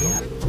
Yeah.